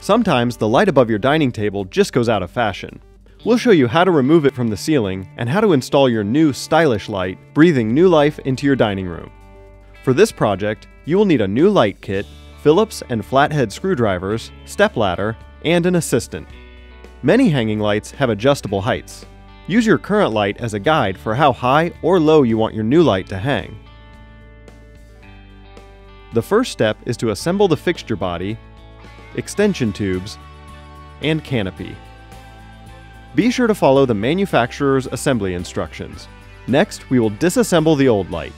Sometimes the light above your dining table just goes out of fashion. We'll show you how to remove it from the ceiling and how to install your new stylish light, breathing new life into your dining room. For this project, you will need a new light kit, Phillips and flathead screwdrivers, stepladder, and an assistant. Many hanging lights have adjustable heights. Use your current light as a guide for how high or low you want your new light to hang. The first step is to assemble the fixture body, extension tubes, and canopy. Be sure to follow the manufacturer's assembly instructions. Next, we will disassemble the old light.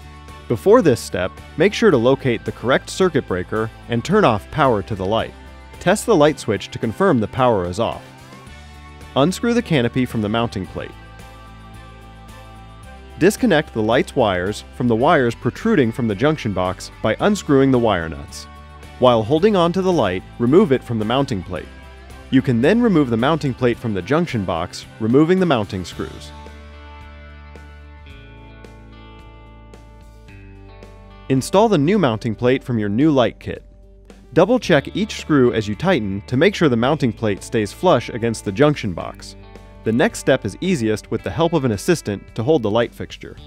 Before this step, make sure to locate the correct circuit breaker and turn off power to the light. Test the light switch to confirm the power is off. Unscrew the canopy from the mounting plate. Disconnect the light's wires from the wires protruding from the junction box by unscrewing the wire nuts. While holding on to the light, remove it from the mounting plate. You can then remove the mounting plate from the junction box, removing the mounting screws. Install the new mounting plate from your new light kit. Double check each screw as you tighten to make sure the mounting plate stays flush against the junction box. The next step is easiest with the help of an assistant to hold the light fixture.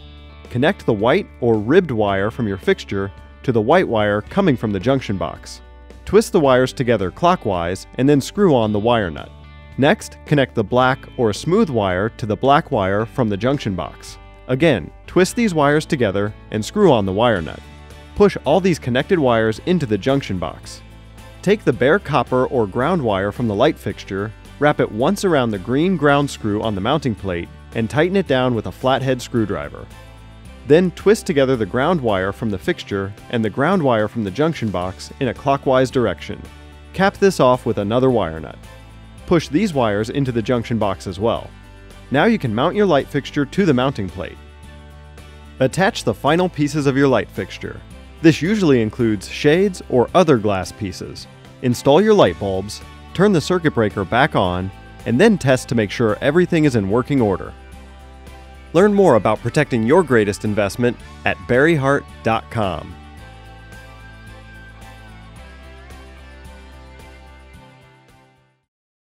Connect the white or ribbed wire from your fixture to the white wire coming from the junction box. Twist the wires together clockwise and then screw on the wire nut. Next, connect the black or smooth wire to the black wire from the junction box. Again, twist these wires together and screw on the wire nut. Push all these connected wires into the junction box. Take the bare copper or ground wire from the light fixture Wrap it once around the green ground screw on the mounting plate and tighten it down with a flathead screwdriver. Then twist together the ground wire from the fixture and the ground wire from the junction box in a clockwise direction. Cap this off with another wire nut. Push these wires into the junction box as well. Now you can mount your light fixture to the mounting plate. Attach the final pieces of your light fixture. This usually includes shades or other glass pieces. Install your light bulbs, turn the circuit breaker back on, and then test to make sure everything is in working order. Learn more about protecting your greatest investment at berryhart.com.